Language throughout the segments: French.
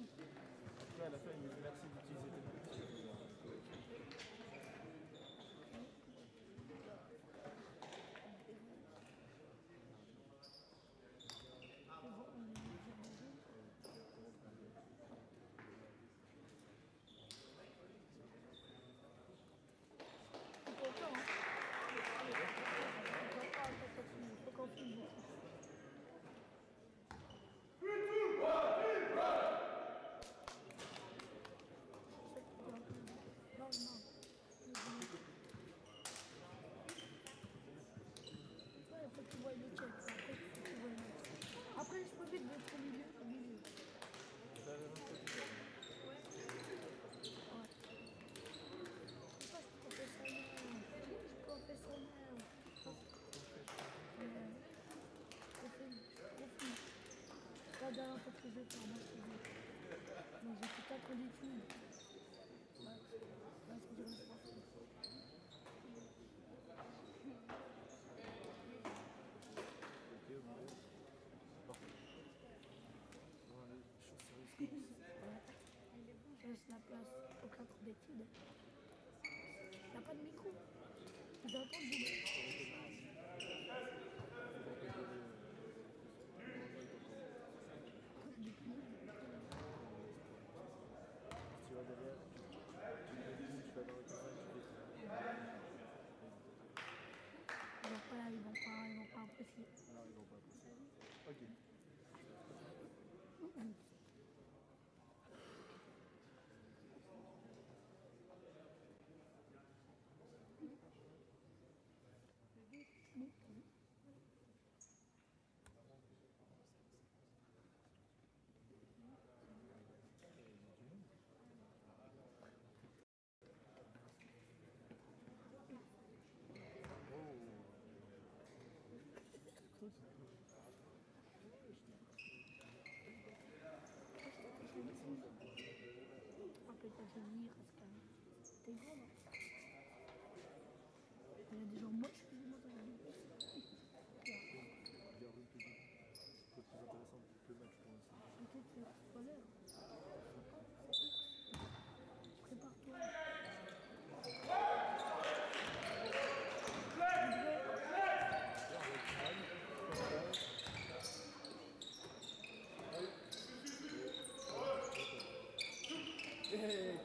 Bye. je faisais. Donc, j'ai fait 4 études. Ouais, parce que je Je laisse la place aux quatre d'études. Il n'y a pas de micro. Thank you. Пожалуйста, мне хотя Ты дома? Hey,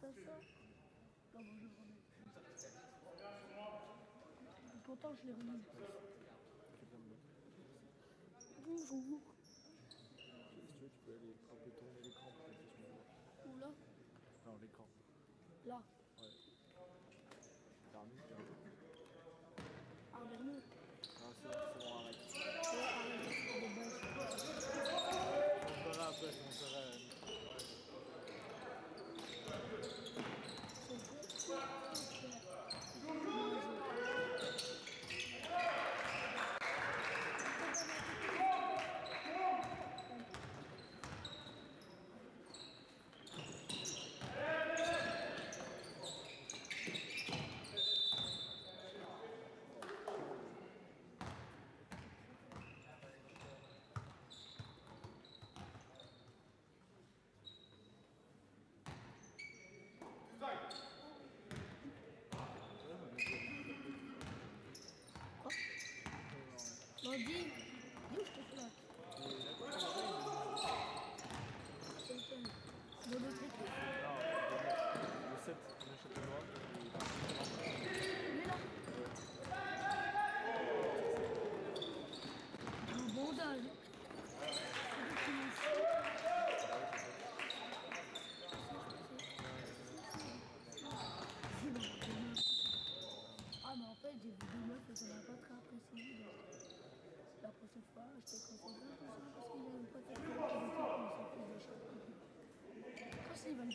T'as ça Non, bon, je le remets. Pourtant, je l'ai remis. Well, Dean, Parce qu'il a. Quand c'est, il va me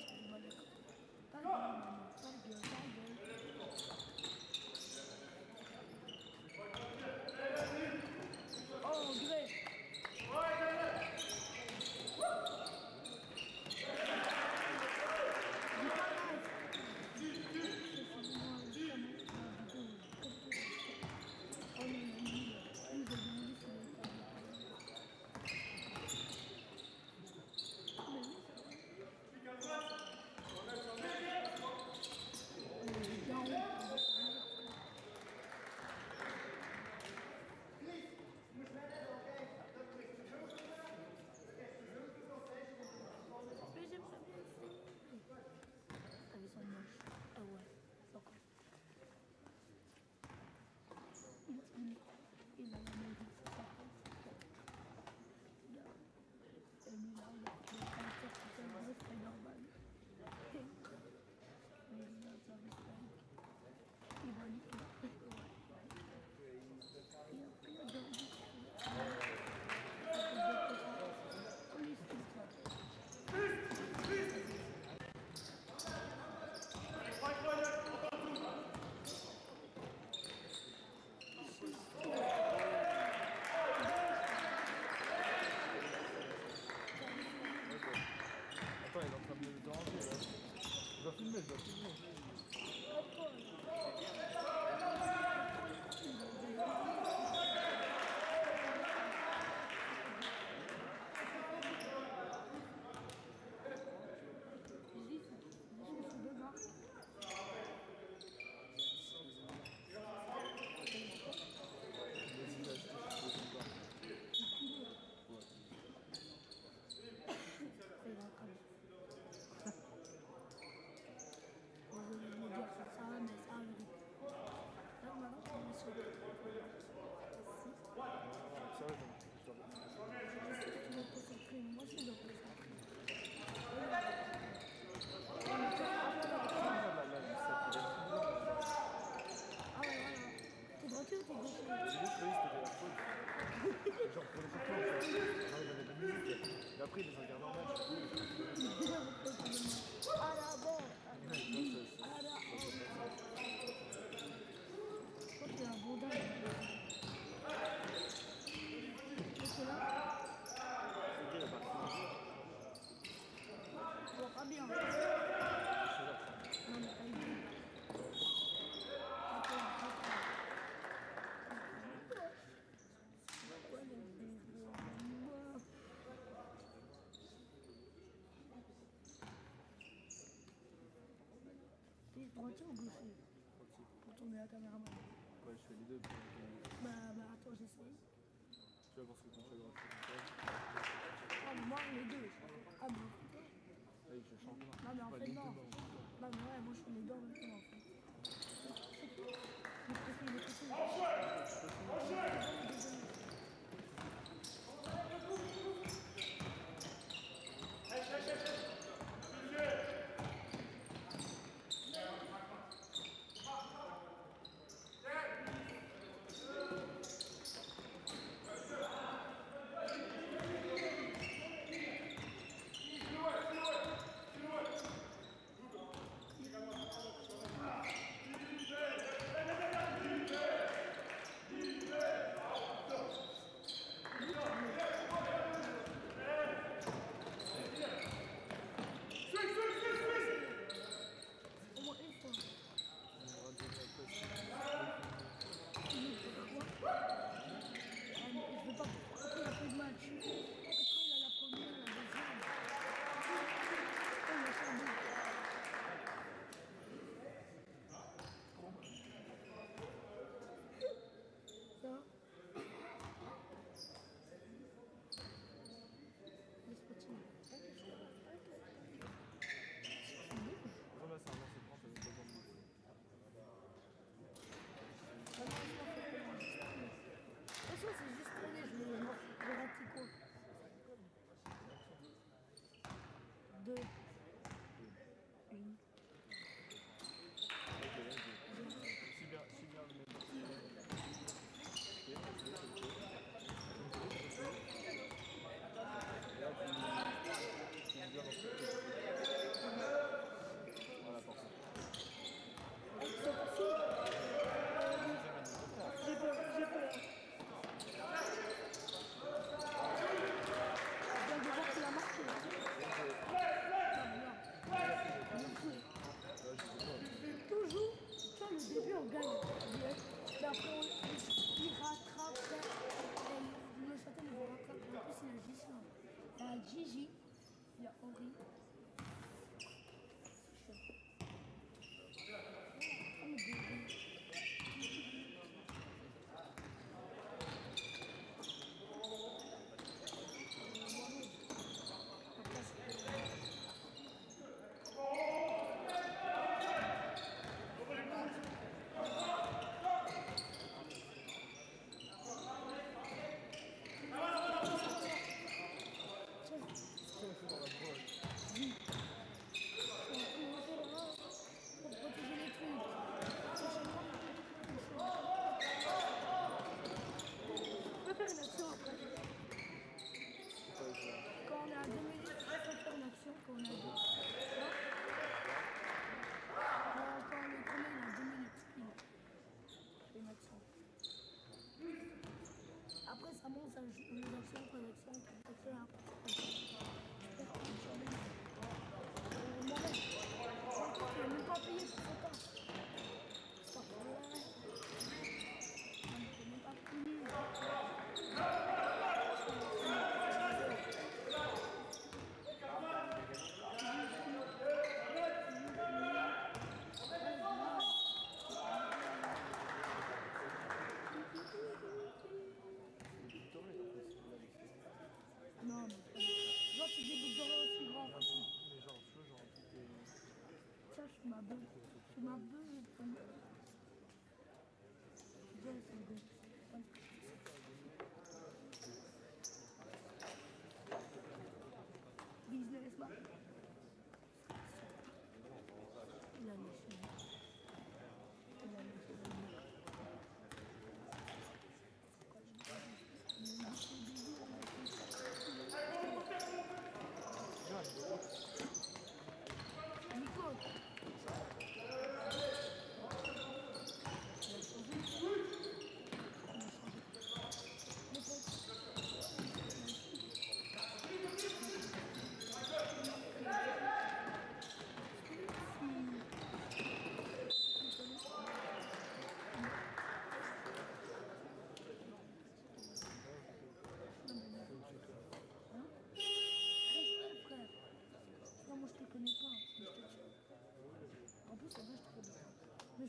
droitier ou gaucher Pour tourner la caméraman. Ouais, je fais les deux. Bah, bah attends, j'essaye. Tu vas voir ce que ton choix Ah, mais moi, les deux. Ah, bon Non, mais en fait, non. Bah, non, bah, mais ouais, moi, je fais les deux en même temps, en fait. 对啊。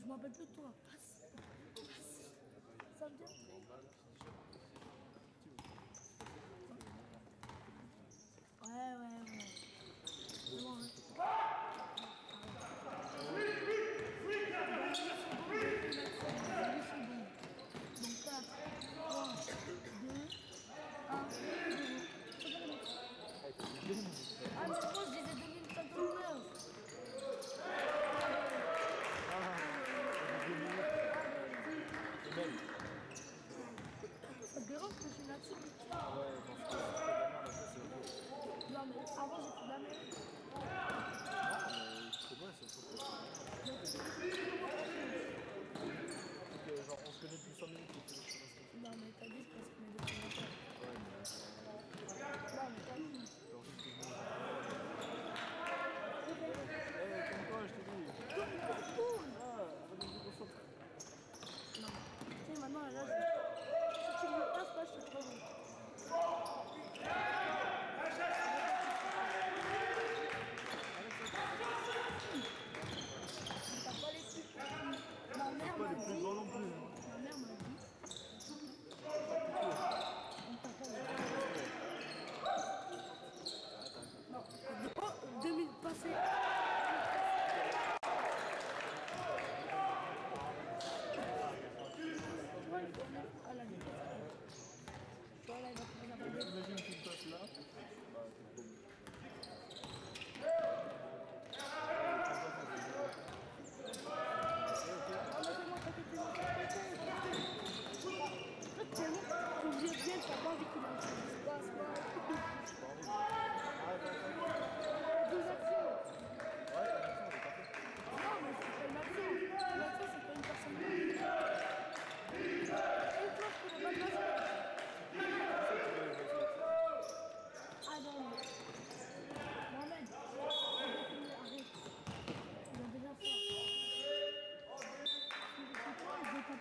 Je m'appelle plus de toi. Ça me.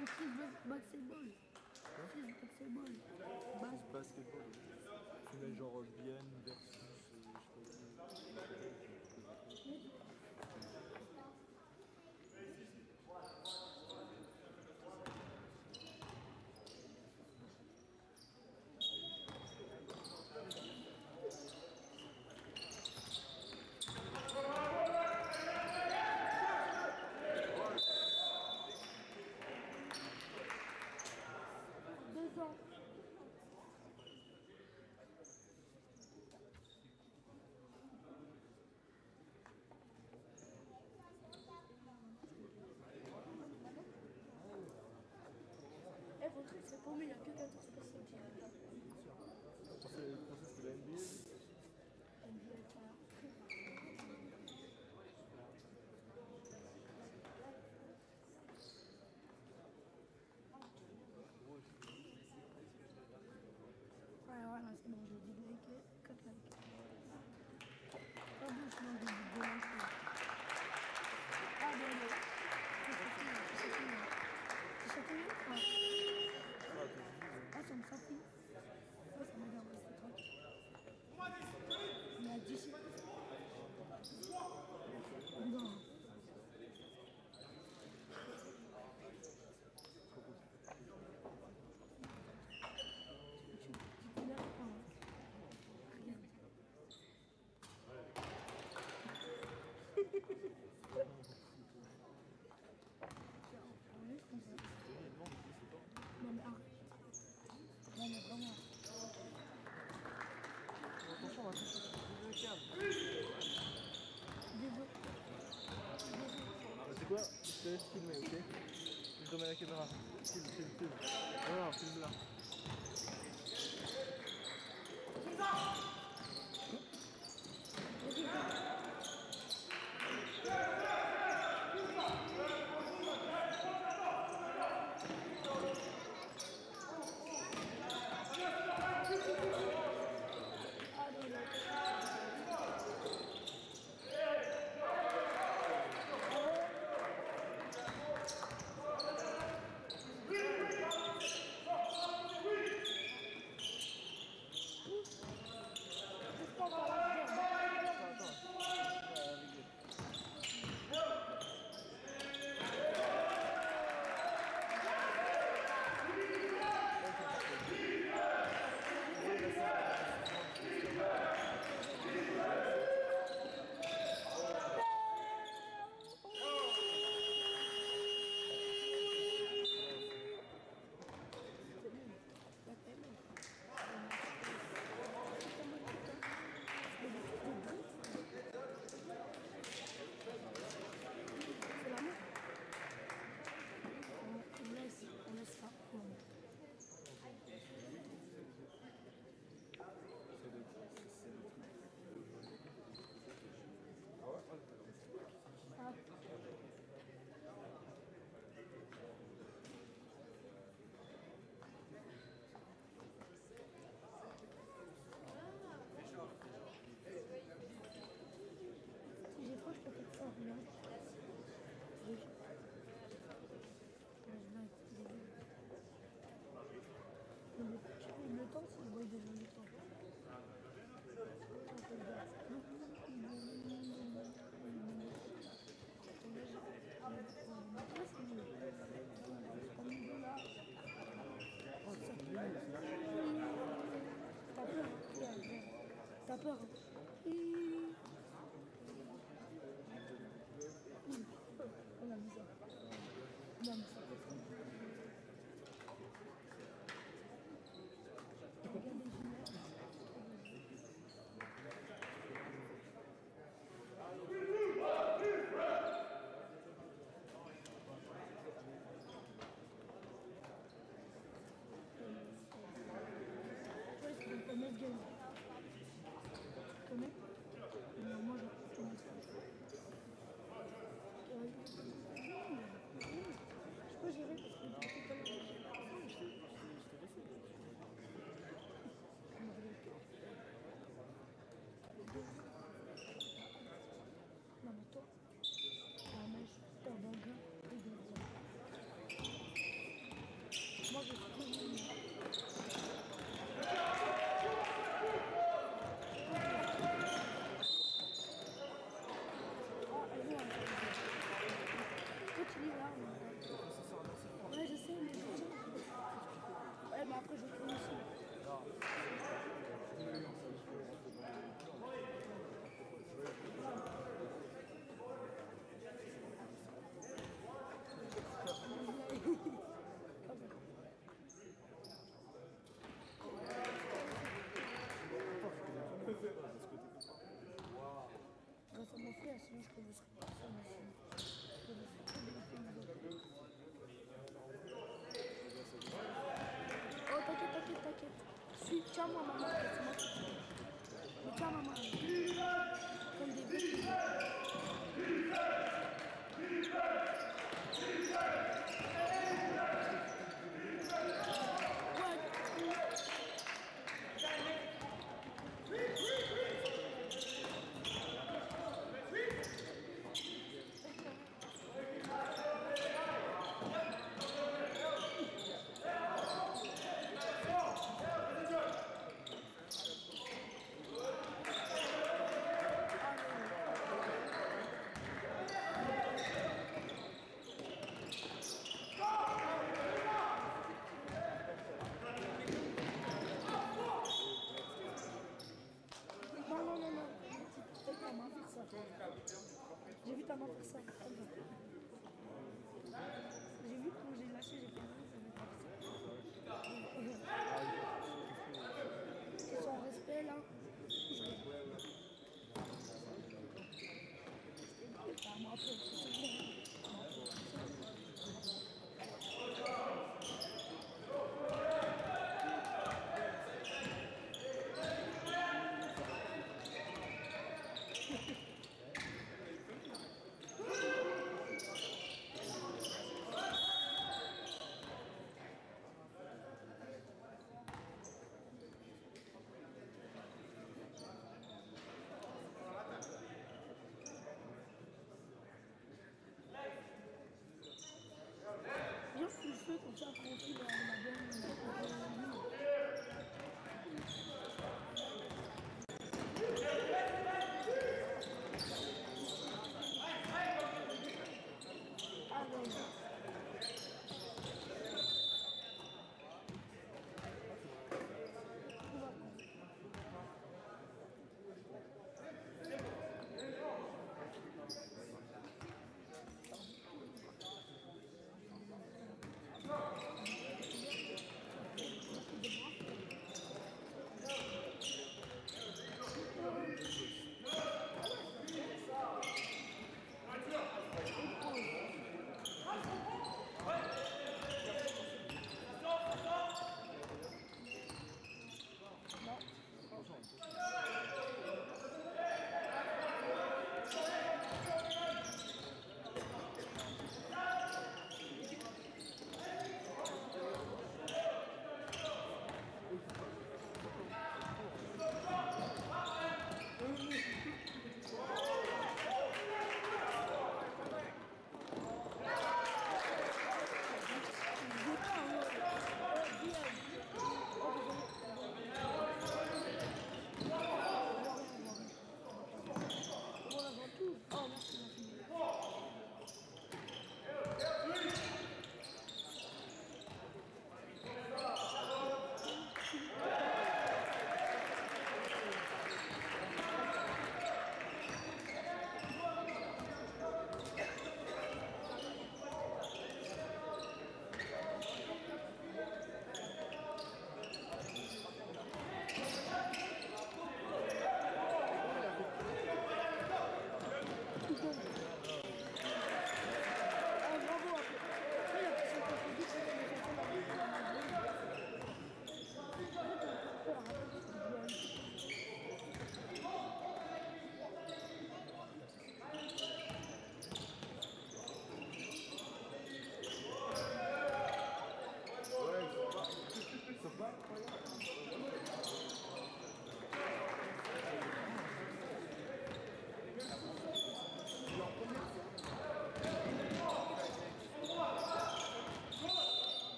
Hein basketball. Basketball. Basketball. Tu mets bien Cependant, il n'y a que quatorze Ah, c'est quoi? Je te laisse filmer, ok? Je remets la caméra. Filme, filme, filme. Non, non, filme là. Le temps, c'est le déjà temps. T'as peur, hein. Uçamam ama kısmak. Uçamam ama. Kıldı. Güzel! Güzel! Güzel! looks like. Ciao a tutti, buona giornata.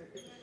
Gracias.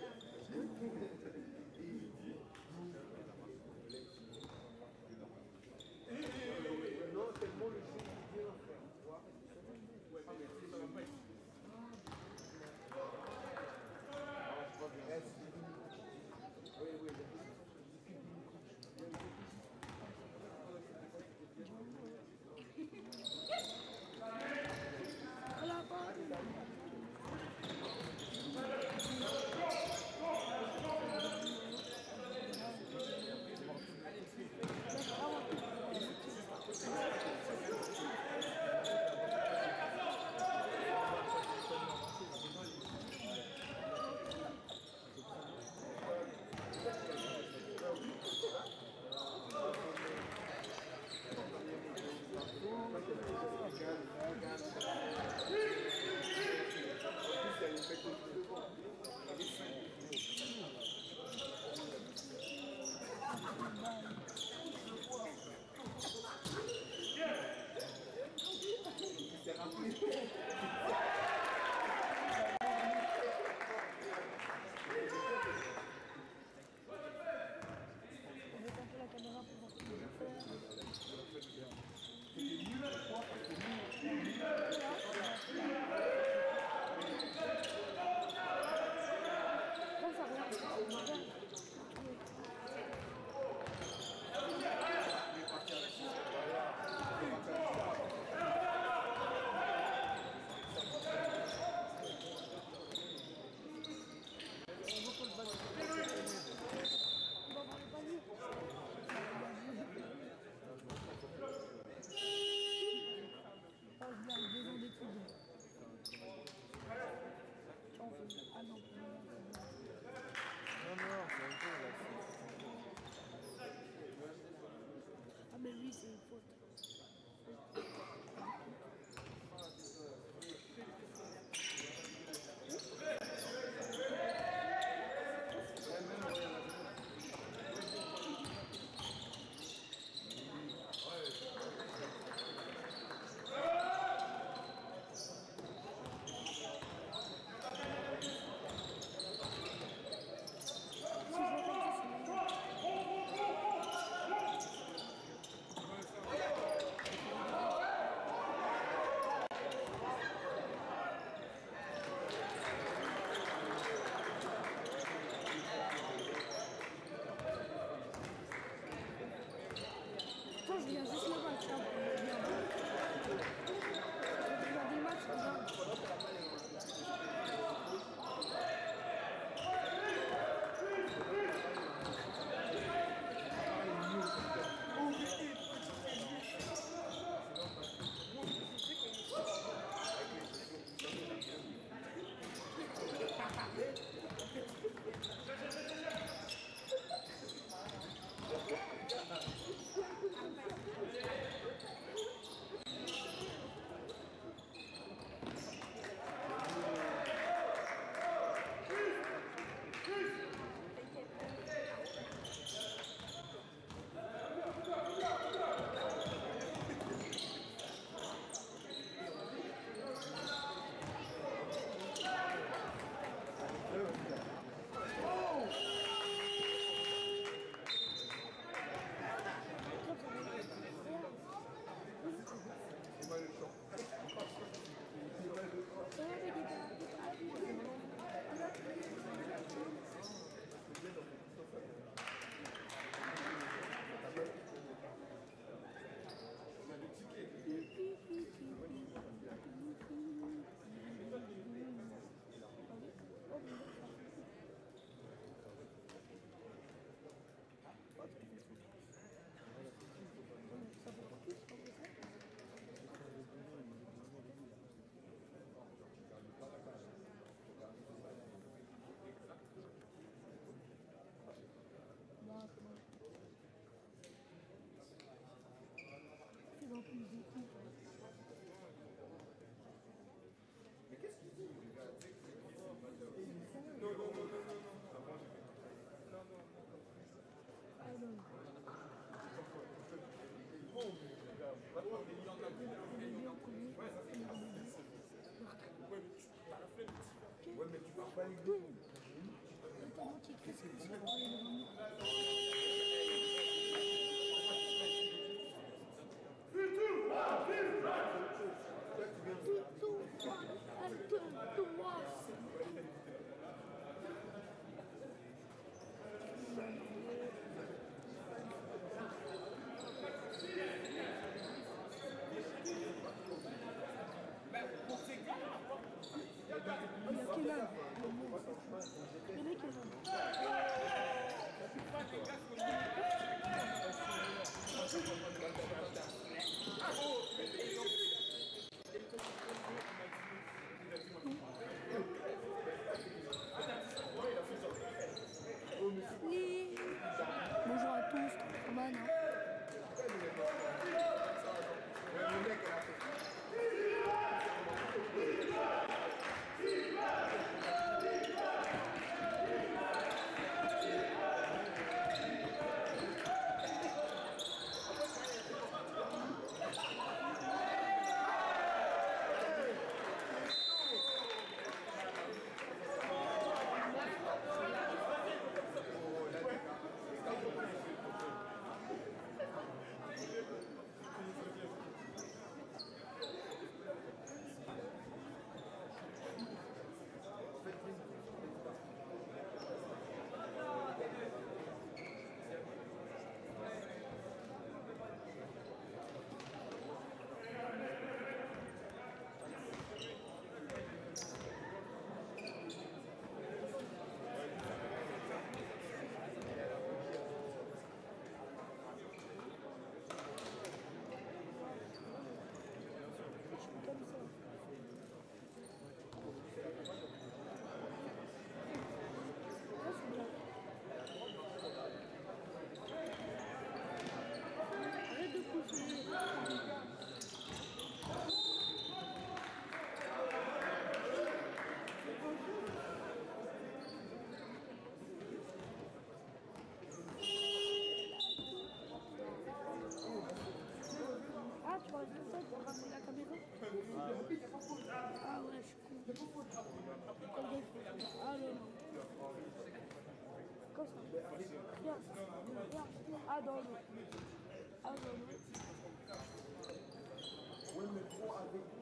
du coup, Comme ça. Bien. Bien. Ah, dans l'eau. Ah, avec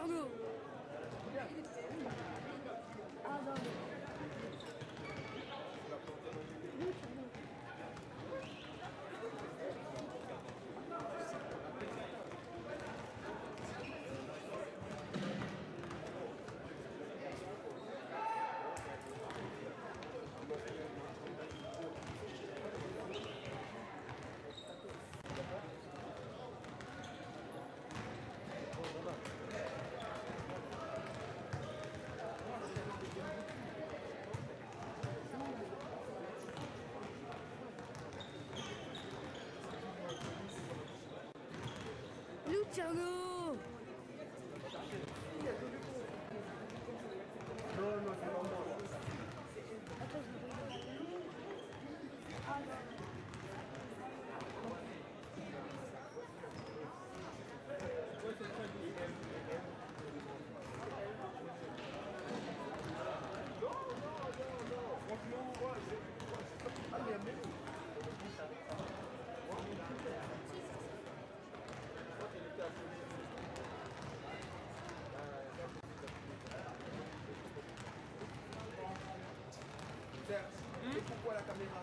Kangaroo. Luciano Non, Et pourquoi la caméra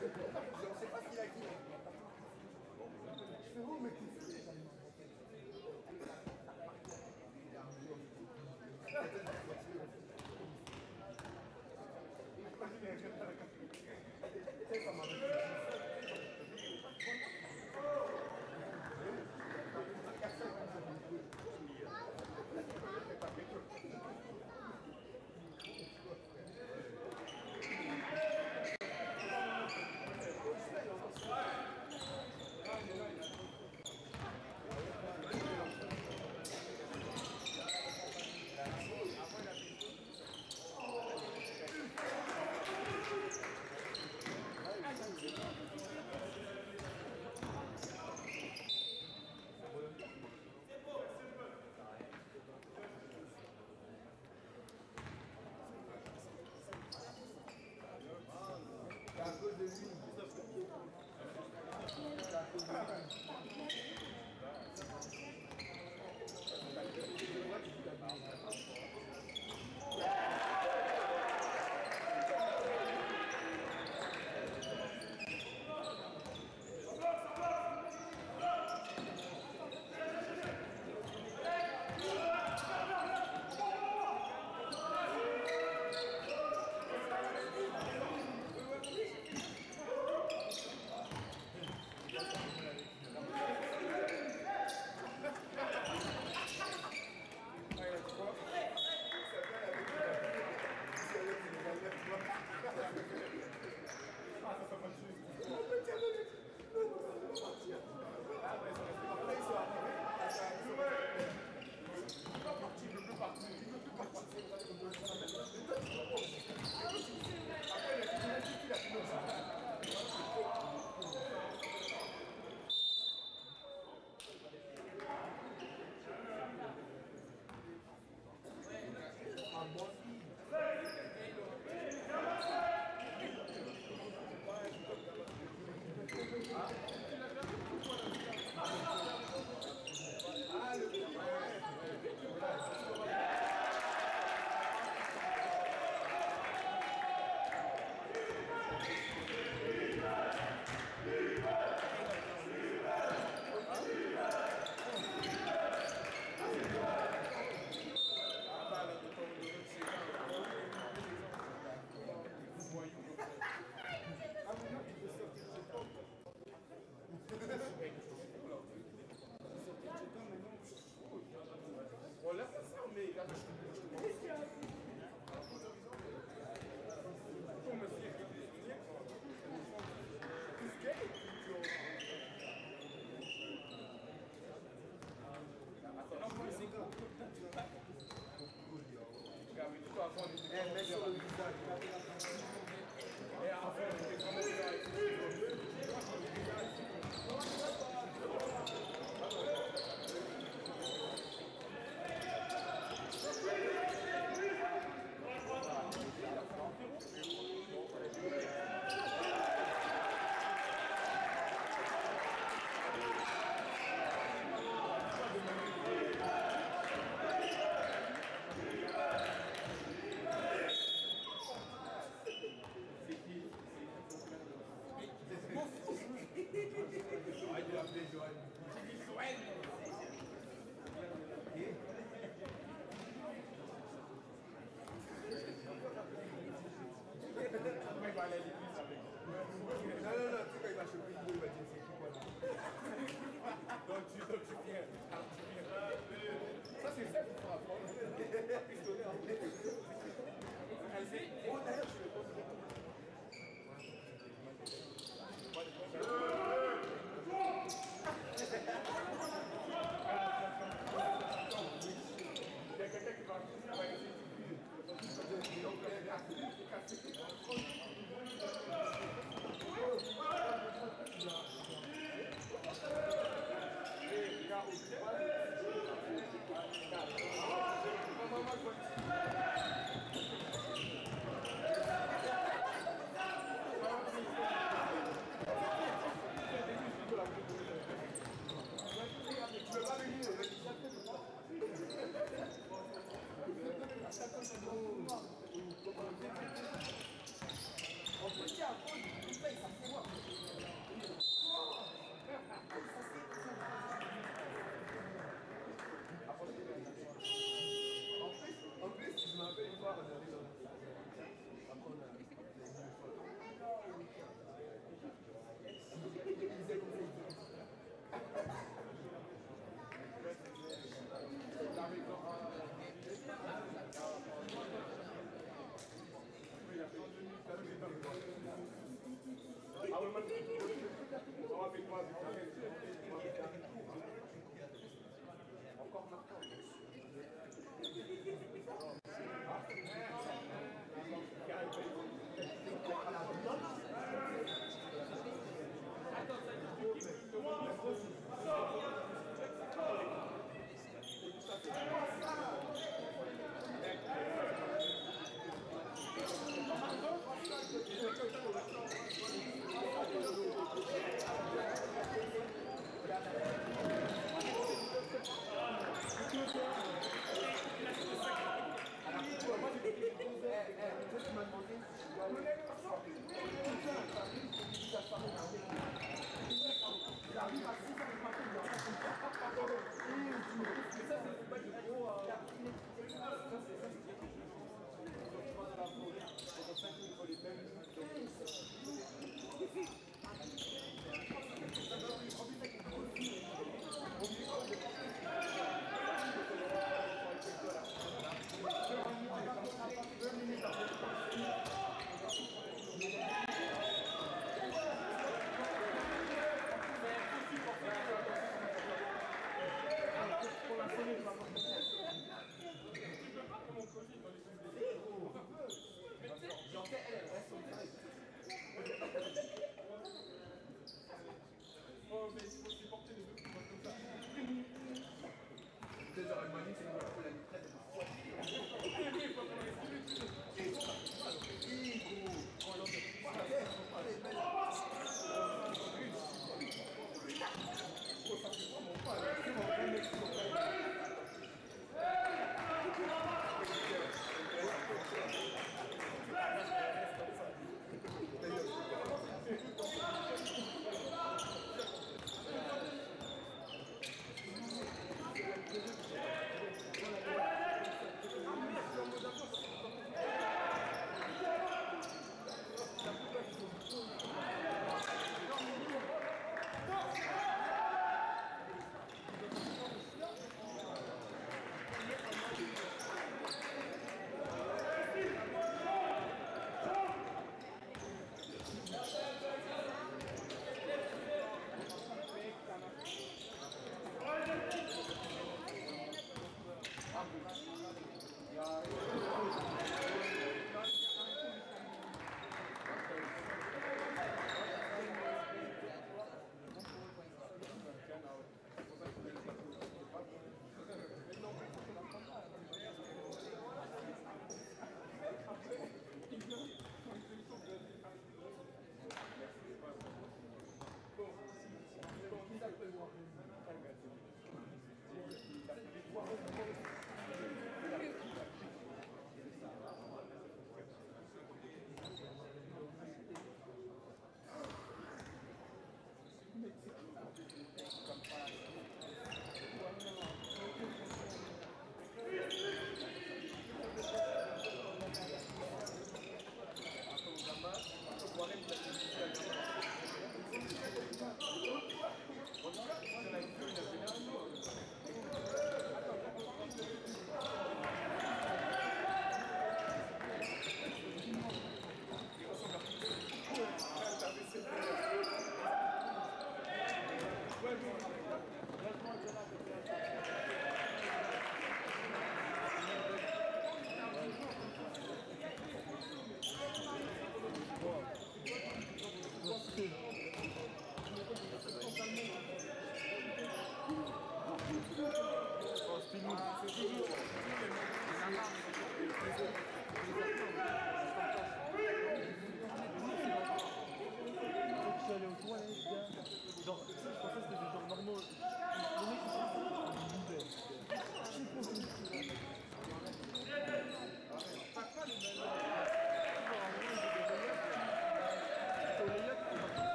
Je ne sais pas ce qu'il a acquis. Je fais où, mais qu'est-ce capito?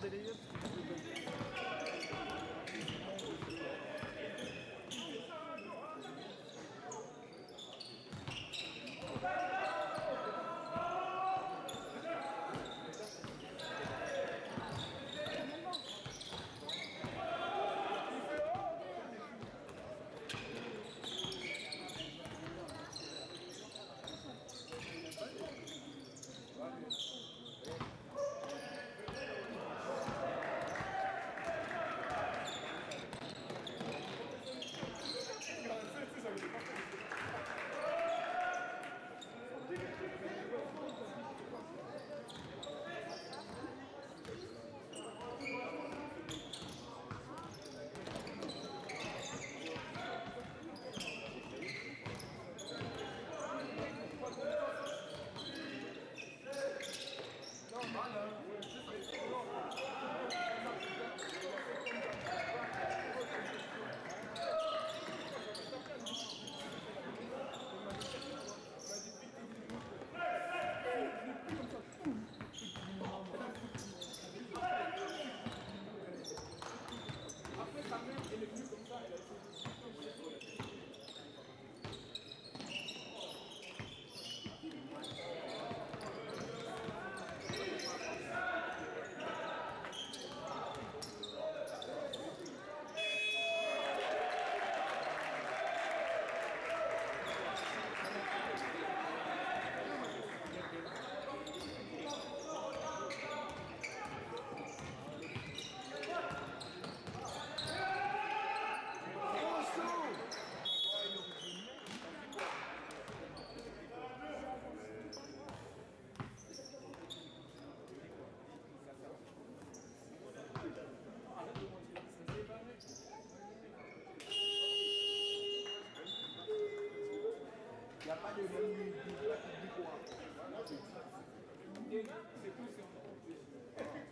de ellos n'y a pas de même du du courant. Arrête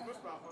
Augusta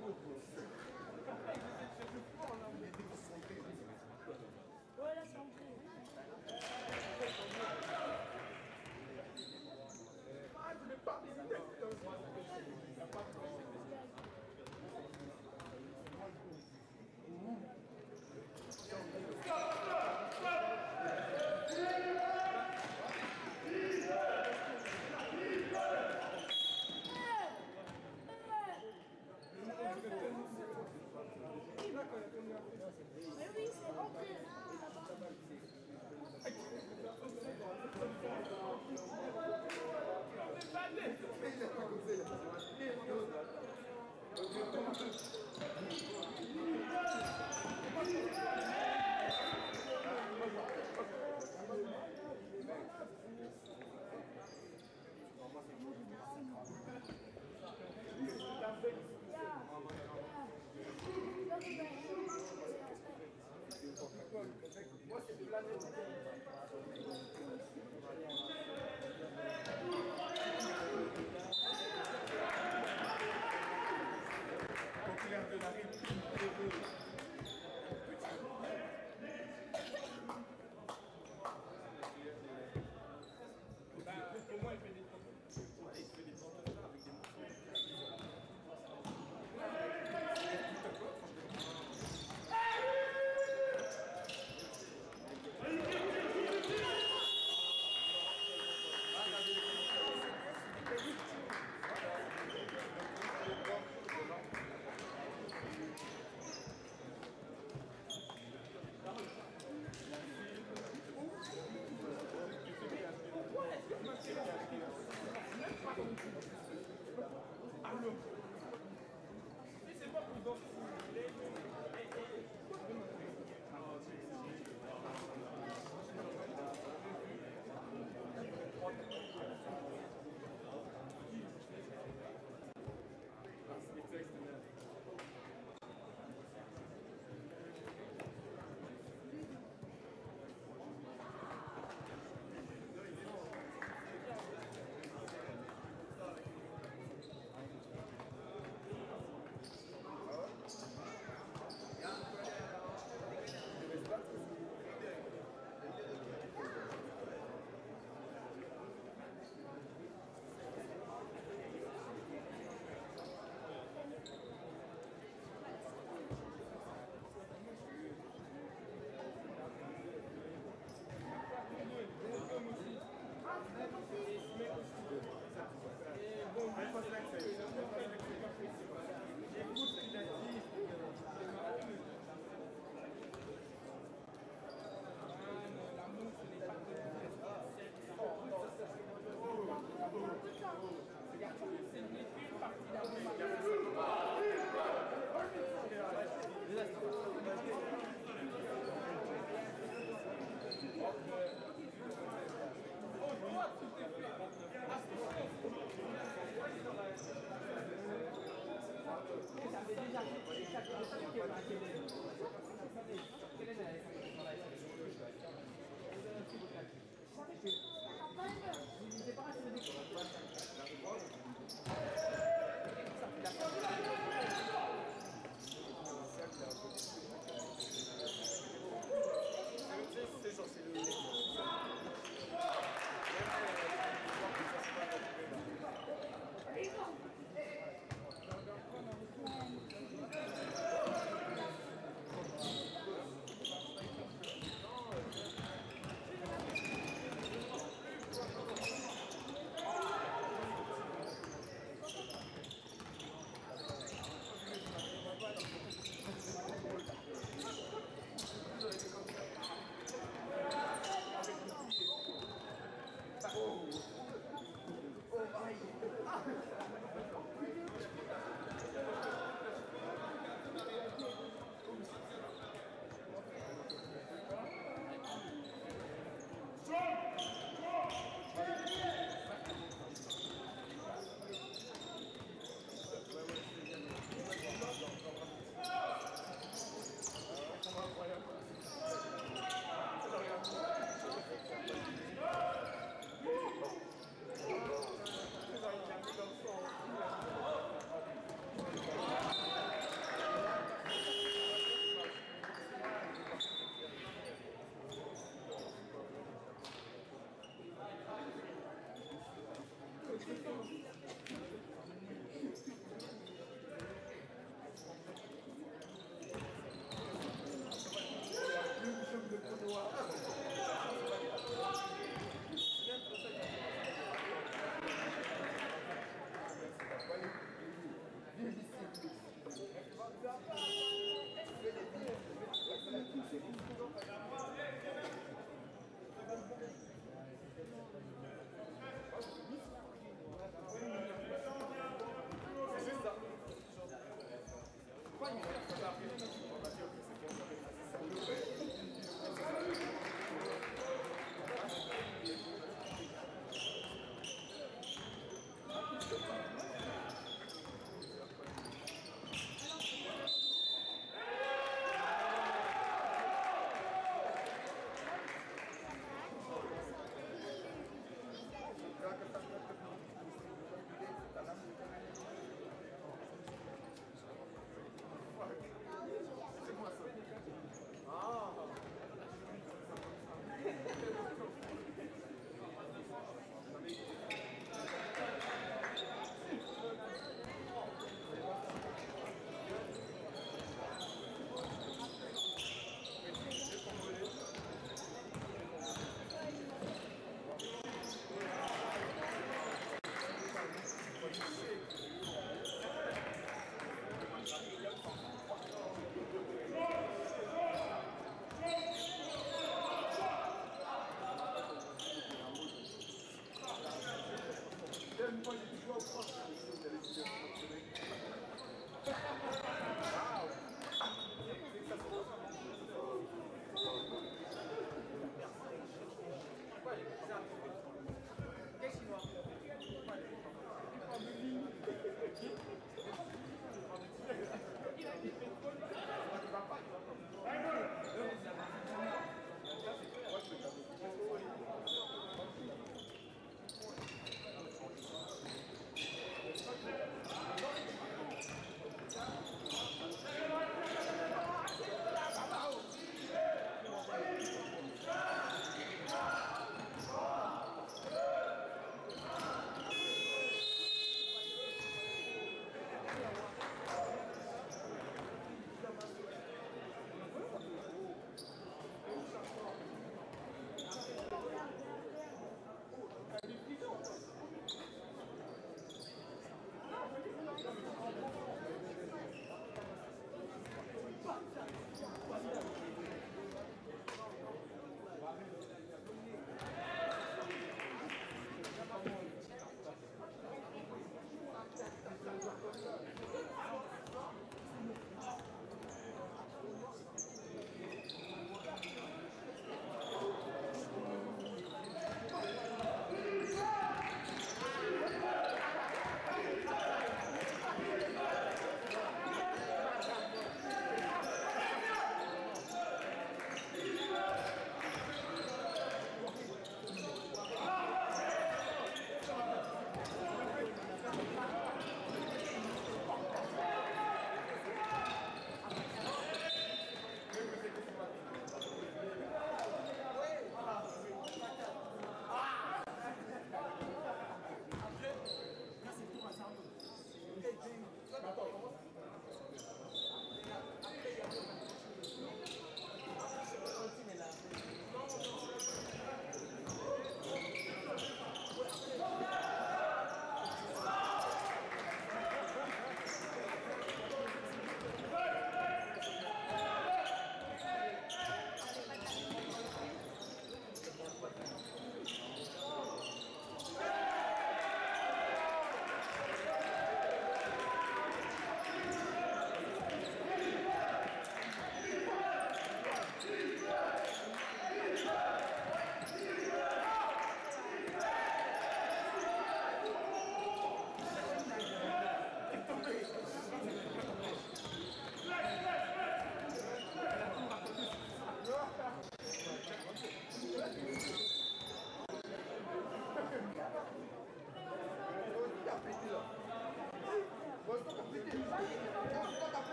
Hollywood Thank you. 빨리 먹어.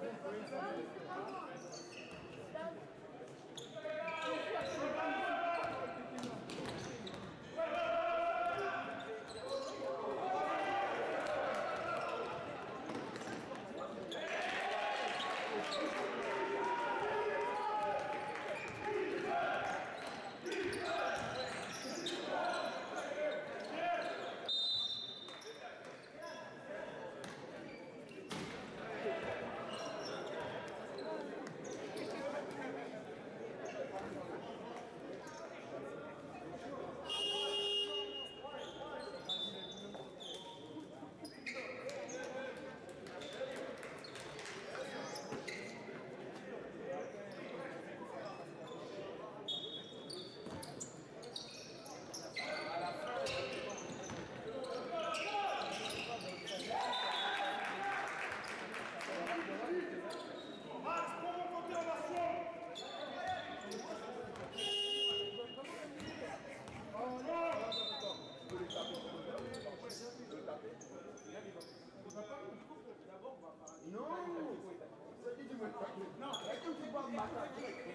Thank you. Пойдемте в банк.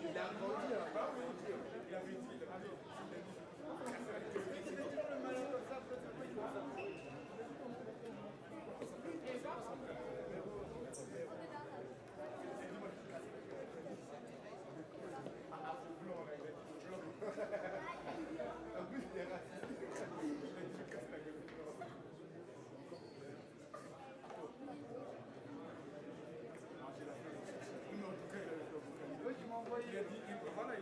Il a grandi il a vécu, il a vécu. A dit, il- voilà,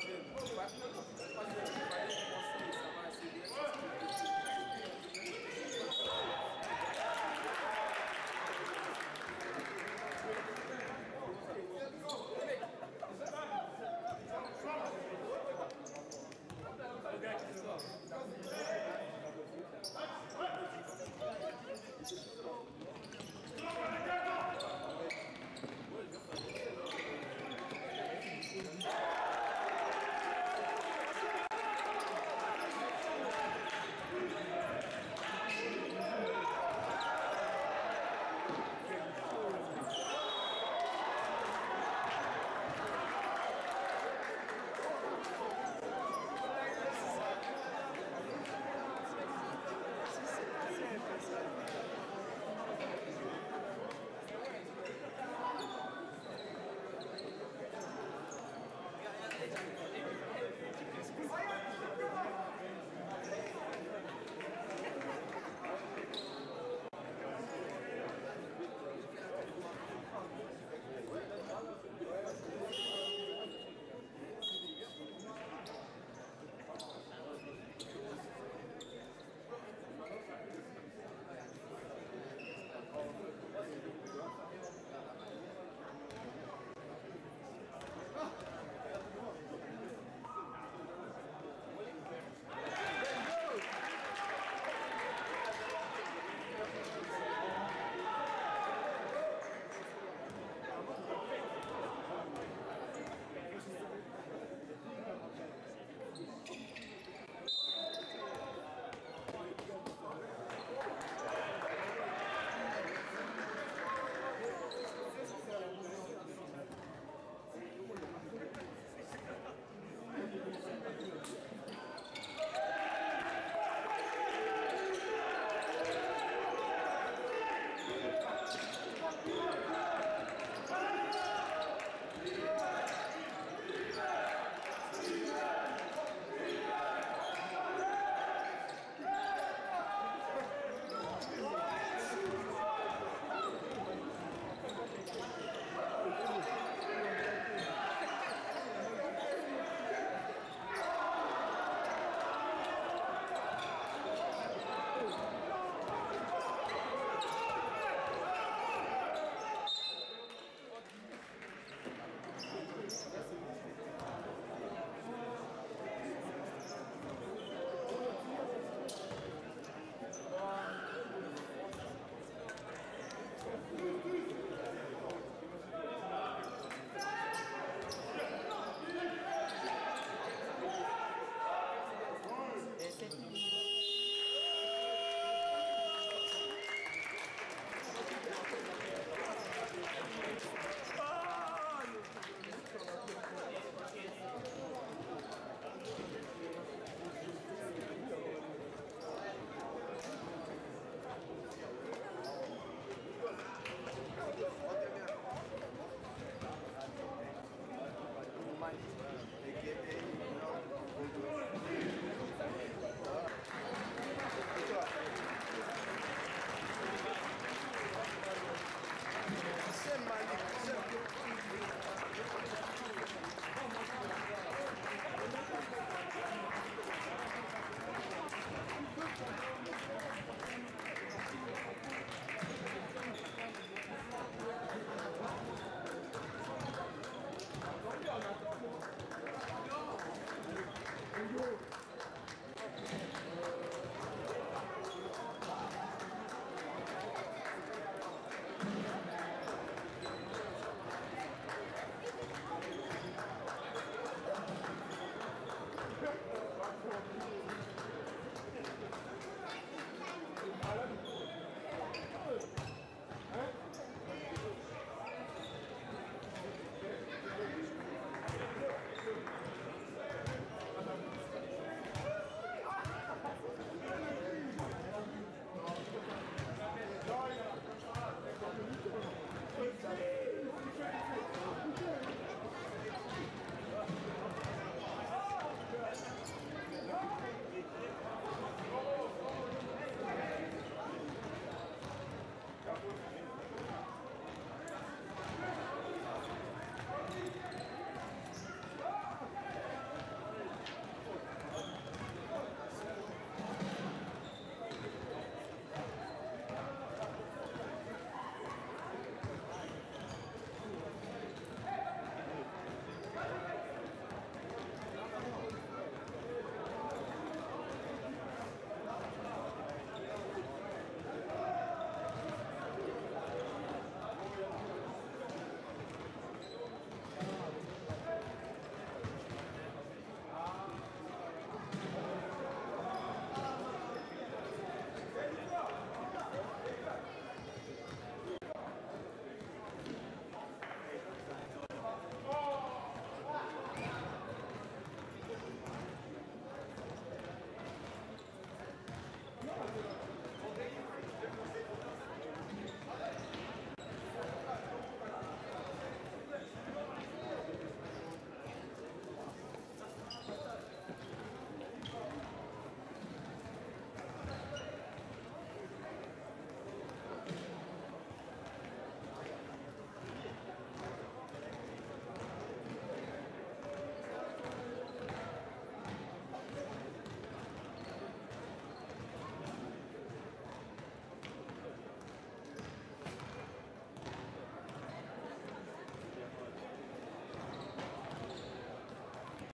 지금 맛있는 맛있는